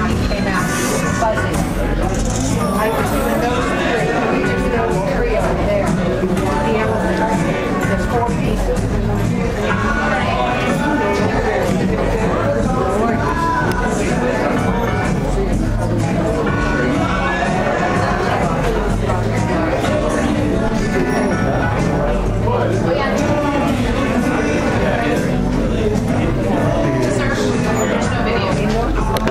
out, came out fuzzy. I was in those three, We just those three over there, the elephant, there's four pieces.